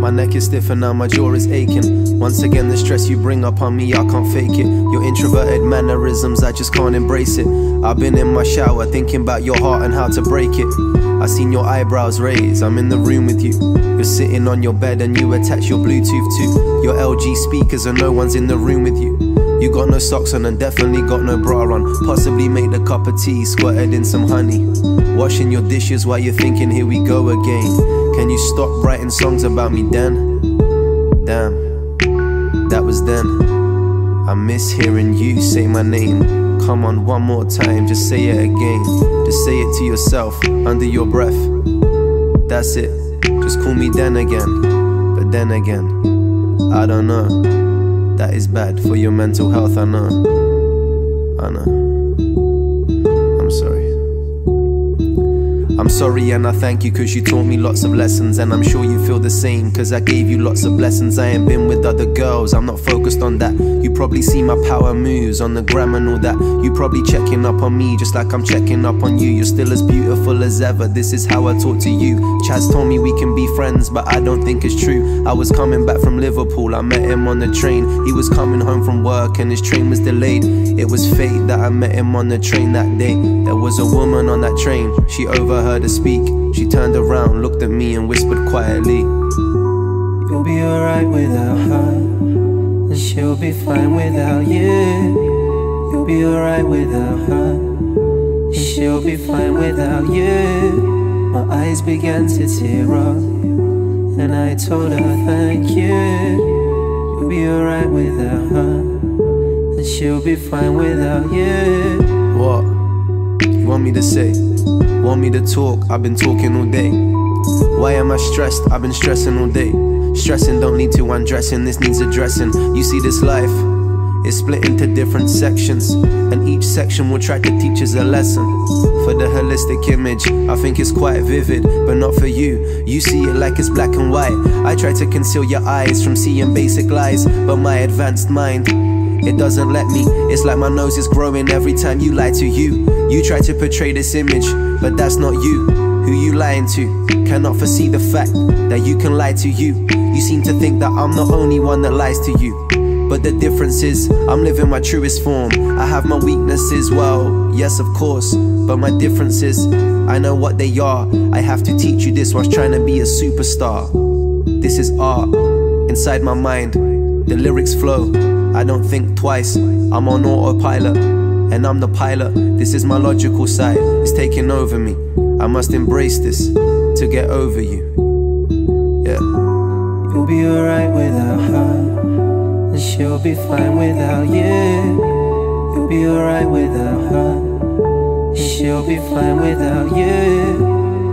My neck is stiff and now my jaw is aching. Once again, the stress you bring up on me, I can't fake it. Your introverted mannerisms, I just can't embrace it. I've been in my shower thinking about your heart and how to break it. I seen your eyebrows raise, I'm in the room with you. You're sitting on your bed and you attach your Bluetooth to your LG speakers, and no one's in the room with you. You got no socks on and definitely got no bra on. Possibly made a cup of tea, squirted in some honey. Washing your dishes while you're thinking, here we go again. Can you stop writing songs about me then? Damn, that was then. I miss hearing you say my name. Come on, one more time, just say it again. Just say it to yourself under your breath. That's it, just call me then again. But then again, I don't know. That is bad for your mental health, I know. I know. I'm sorry and I thank you cause you taught me lots of lessons And I'm sure you feel the same cause I gave you lots of blessings. I ain't been with other girls, I'm not focused on that. You probably see my power moves on the gram and all that. You probably checking up on me just like I'm checking up on you. You're still as beautiful as ever, this is how I talk to you. Chaz told me we can be friends but I don't think it's true. I was coming back from Liverpool, I met him on the train. He was coming home from work and his train was delayed. It was fate that I met him on the train that day was a woman on that train, she overheard to speak. She turned around, looked at me, and whispered quietly, You'll be alright without her, and she'll be fine without you. You'll be alright without her, and she'll be fine without you. My eyes began to tear up, and I told her thank you. You'll be alright without her, and she'll be fine without you. What? Want me to say? Want me to talk? I've been talking all day. Why am I stressed? I've been stressing all day. Stressing don't lead to undressing, this needs addressing. You see, this life is split into different sections, and each section will try to teach us a lesson. For the holistic image, I think it's quite vivid, but not for you. You see it like it's black and white. I try to conceal your eyes from seeing basic lies, but my advanced mind it doesn't let me. It's like my nose is growing every time you lie to you. You try to portray this image, but that's not you. Who you lying to? Cannot foresee the fact that you can lie to you. You seem to think that I'm the only one that lies to you. But the difference is, I'm living my truest form. I have my weaknesses, well, yes, of course. But my difference is, I know what they are. I have to teach you this whilst trying to be a superstar. This is art inside my mind. The lyrics flow. I don't think twice. I'm on autopilot and I'm the pilot. This is my logical side, it's taking over me. I must embrace this to get over you. Yeah. You'll be alright without her, and she'll be fine without you. You'll be alright without her, and she'll be fine without you.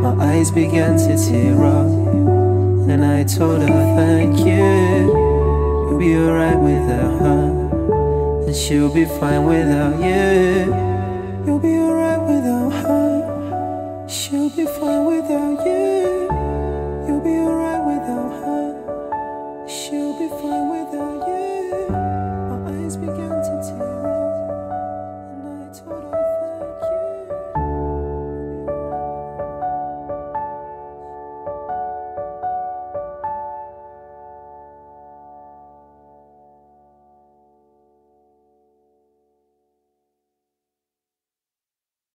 My eyes began to tear up, and I told her thank you. Be alright without her and she'll be fine without you. You'll be alright without her. She'll be fine without you.